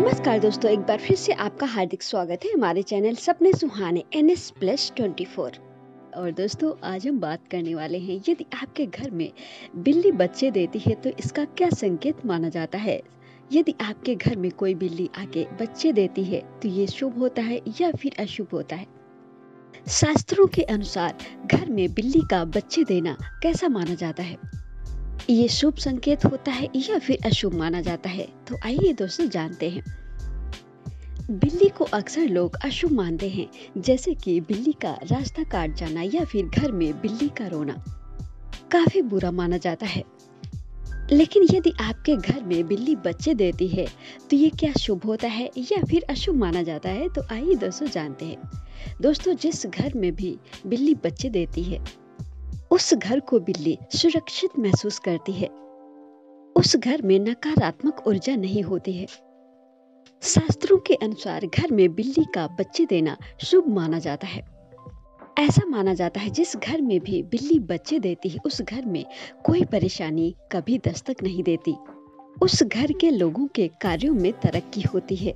नमस्कार दोस्तों, एक बार फिर से आपका हार्दिक स्वागत है हमारे चैनल सपने सुहाने N S plus twenty four. और दोस्तों, आज हम बात करने वाले हैं, यदि आपके घर में बिल्ली बच्चे देती है तो इसका क्या संकेत माना जाता है? यदि आपके घर में कोई बिल्ली आके बच्चे देती है तो ये शुभ होता है या फिर अशुभ होता है? शास्त्रों के अनुसार, घर में बिल्ली का बच्चे देना कैसा माना जाता है? ये शुभ संकेत होता है या फिर अशुभ माना जाता है? तो आइए दोस्तों जानते हैं। बिल्ली को अक्सर लोग अशुभ मानते हैं, जैसे कि बिल्ली का रास्ता काट जाना या फिर घर में बिल्ली का रोना। काफ़ी बुरा माना जाता है। लेकिन यदि आपके घर में बिल्ली बच्चे देती है तो ये क्या शुभ होता है या फिर अशुभ माना जाता है? तो आइए दोस्तों जानते हैं। दोस्तों, जिस घर में भी बिल्ली बच्चे देती है उस घर को बिल्ली सुरक्षित महसूस करती है। उस घर में नकारात्मक ऊर्जा नहीं होती है। शास्त्रों के अनुसार घर में बिल्ली का बच्चे देना शुभ माना जाता है। ऐसा माना जाता है जिस घर में भी बिल्ली बच्चे देती है, उस घर में कोई परेशानी कभी दस्तक नहीं देती। उस घर के लोगों के कार्यों में तरक्की होती है।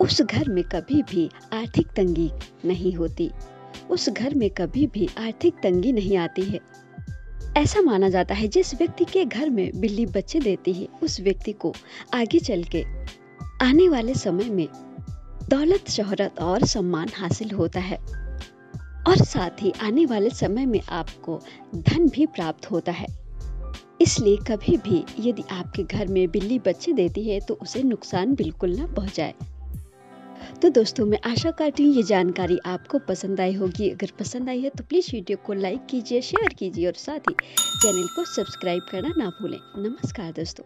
उस घर में कभी भी आर्थिक तंगी नहीं होती। उस घर में कभी भी आर्थिक तंगी नहीं आती है। ऐसा माना जाता है जिस व्यक्ति के घर में बिल्ली बच्चे देती है, उस व्यक्ति को आगे चल के आने वाले समय में दौलत, शोहरत और सम्मान हासिल होता है। और साथ ही आने वाले समय में आपको धन भी प्राप्त होता है। इसलिए कभी भी यदि आपके घर में बिल्ली बच्चे देती है तो उसे नुकसान बिल्कुल ना पहुँचाए। तो दोस्तों, मैं आशा करती हूँ ये जानकारी आपको पसंद आई होगी। अगर पसंद आई है तो प्लीज़ वीडियो को लाइक कीजिए शेयर कीजिए और साथ ही चैनल को सब्सक्राइब करना ना भूलें। नमस्कार दोस्तों।